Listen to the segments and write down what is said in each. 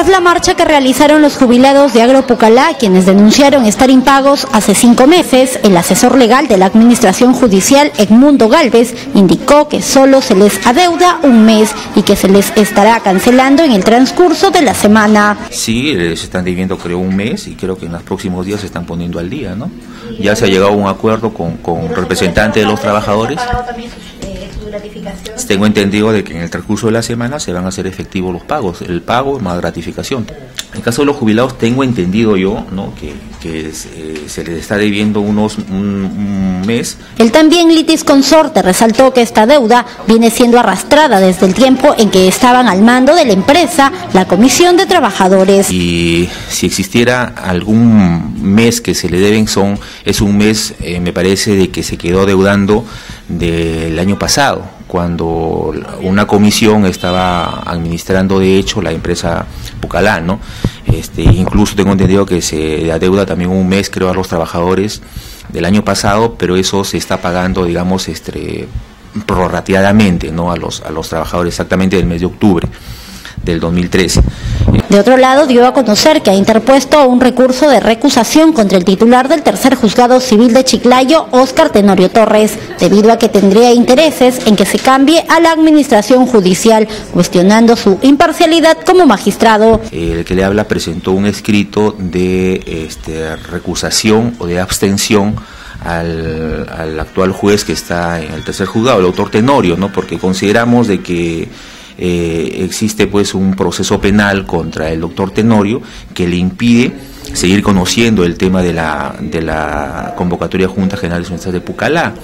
Tras la marcha que realizaron los jubilados de Agropucalá, quienes denunciaron estar impagos hace cinco meses, el asesor legal de la Administración Judicial, Edmundo Galvez, indicó que solo se les adeuda un mes y que se les estará cancelando en el transcurso de la semana. Sí, se están debiendo creo un mes y creo que en los próximos días se están poniendo al día, ¿no? Ya se ha llegado a un acuerdo con representantes de los trabajadores. Tengo entendido de que en el transcurso de la semana se van a hacer efectivos los pagos, el pago más gratificación. En el caso de los jubilados tengo entendido yo ¿no? que, eh, se les está debiendo unos un, mes. El también litis consorte resaltó que esta deuda viene siendo arrastrada desde el tiempo en que estaban al mando de la empresa la Comisión de Trabajadores. Y si existiera algún mes que se le deben son es un mes eh, me parece de que se quedó deudando del año pasado cuando una comisión estaba administrando de hecho la empresa Pucalá, ¿no? Este, incluso tengo entendido que se adeuda también un mes, creo, a los trabajadores del año pasado, pero eso se está pagando, digamos, este, prorrateadamente, ¿no? A los, a los trabajadores exactamente del mes de octubre del 2013. De otro lado, dio a conocer que ha interpuesto un recurso de recusación contra el titular del tercer juzgado civil de Chiclayo, Óscar Tenorio Torres, debido a que tendría intereses en que se cambie a la administración judicial, cuestionando su imparcialidad como magistrado. El que le habla presentó un escrito de este, recusación o de abstención al, al, actual juez que está en el tercer juzgado, el autor Tenorio, ¿no? porque consideramos de que eh, existe pues un proceso penal contra el doctor Tenorio que le impide seguir conociendo el tema de la, de convocatoria Junta General de de Pucalá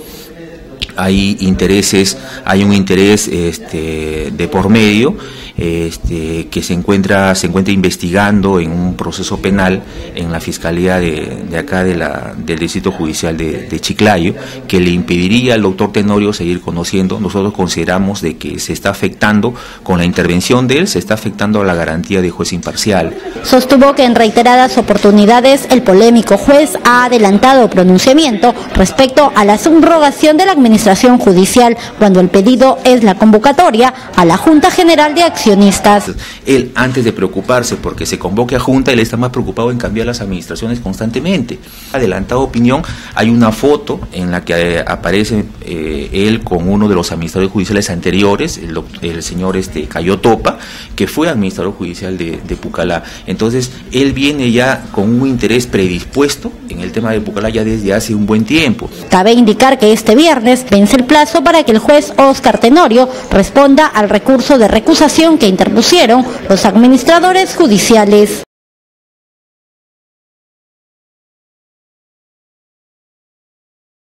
hay intereses, hay un interés este, de por medio este, que se encuentra, se encuentra investigando en un proceso penal en la Fiscalía de, acá de la, del Distrito Judicial de, de, Chiclayo, que le impediría al doctor Tenorio seguir conociendo. Nosotros consideramos de que se está afectando, con la intervención de él, se está afectando a la garantía de juez imparcial. Sostuvo que en reiteradas oportunidades el polémico juez ha adelantado pronunciamiento respecto a la subrogación de la Administración Judicial cuando el pedido es la convocatoria a la Junta General de Acción él, antes de preocuparse porque se convoque a Junta, él está más preocupado en cambiar las administraciones constantemente. Adelantado opinión, hay una foto en la que eh, aparece eh, él con uno de los administradores judiciales anteriores, el, señor este, Cayo Topa, que fue administrador judicial de, de Pucalá. Entonces, él viene ya con un interés predispuesto en el tema de Pucalá ya desde hace un buen tiempo. Cabe indicar que este viernes vence el plazo para que el juez Oscar Tenorio responda al recurso de recusación que interpusieron los administradores judiciales.